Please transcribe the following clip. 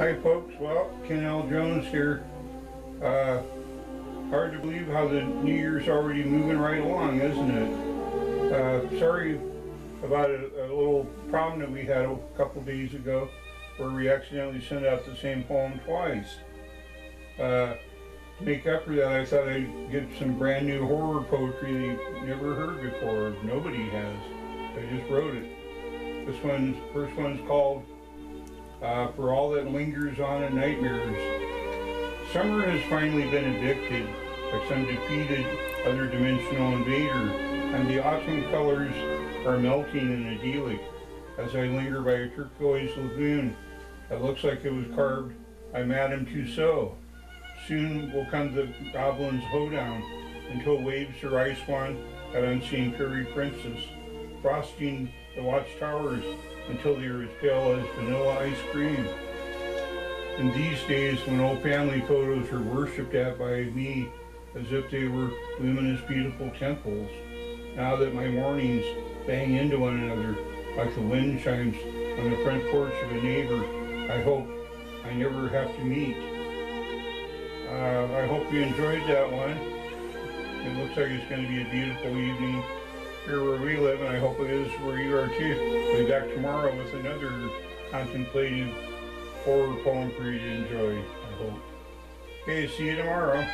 Hi folks, well, Ken L. Jones here. Uh, hard to believe how the New Year's already moving right along, isn't it? Uh, sorry about a, a, little problem that we had a couple days ago where we accidentally sent out the same poem twice. Uh, to make up for that, I thought I'd get some brand new horror poetry that you've never heard before. Nobody has. I just wrote it. This one's, first one's called uh, for all that lingers on in nightmares. Summer has finally been evicted by some defeated other dimensional invader, and the autumn colors are melting in idyllic as I linger by a turquoise lagoon that looks like it was carved by Madame Tussaud. Soon will come the goblin's hoedown until waves her ice wand at unseen fairy princess, frosting the watchtowers until they are as pale as vanilla ice cream. In these days, when old family photos are worshipped at by me as if they were luminous, beautiful temples, now that my mornings bang into one another like the wind chimes on the front porch of a neighbor, I hope I never have to meet. Uh, I hope you enjoyed that one. It looks like it's going to be a beautiful evening here where we live, and I hope it is where you are too. We'll be back tomorrow with another contemplative horror poem for you to enjoy, I hope. Okay, see you tomorrow.